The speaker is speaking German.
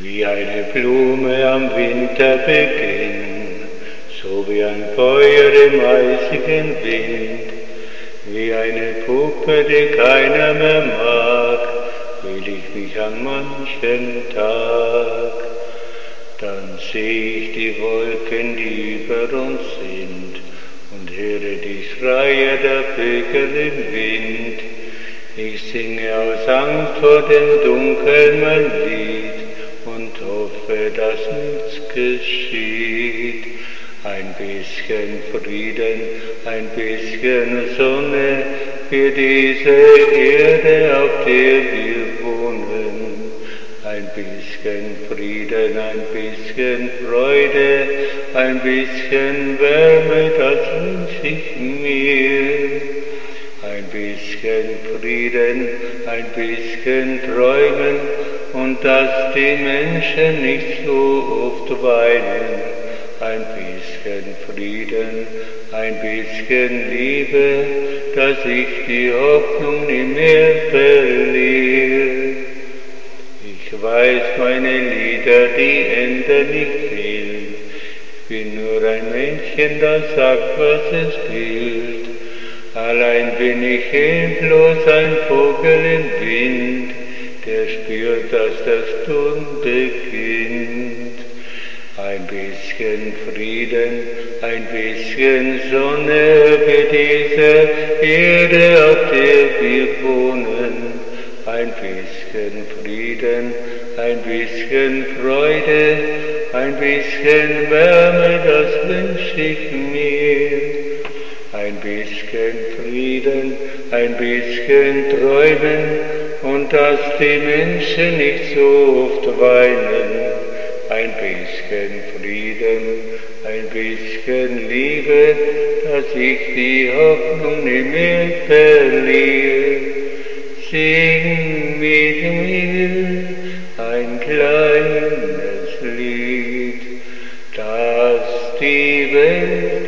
Wie eine Blume am Winterbeginn, so wie ein Feuer im eisigen Wind, wie eine Puppe, die keiner mehr mag, will ich mich an manchem Tag. Dann seh ich die Wolken, die über uns sind, und höre die Schreie der Vögel im Wind. Ich singe aus Angst vor dem Dunkeln mein Lied dass nichts geschieht. Ein bisschen Frieden, ein bisschen Sonne für diese Erde, auf der wir wohnen. Ein bisschen Frieden, ein bisschen Freude, ein bisschen Wärme, das wünsch ich mir. Ein bisschen Frieden, ein bisschen Träumen und dass die Menschen nicht so oft weinen. Ein bisschen Frieden, ein bisschen Liebe, dass ich die Hoffnung nie mehr verliere. Ich weiß, meine Lieder, die Ende nicht fehlen. Ich bin nur ein Männchen, das sagt, was es gilt. Allein bin ich hilflos, ein Vogel im Wind, der spürt, dass der Sturm beginnt. Ein bisschen Frieden, ein bisschen Sonne für diese Erde, auf der wir wohnen. Ein bisschen Frieden, ein bisschen Freude, ein bisschen Wärme, das wünsch ich mir. Ein bisschen Frieden, ein bisschen Träumen und dass die Menschen nicht so oft weinen. Ein bisschen Frieden, ein bisschen Liebe, dass ich die Hoffnung nie mehr verliere. Sing mit mir ein kleines Lied, das die Welt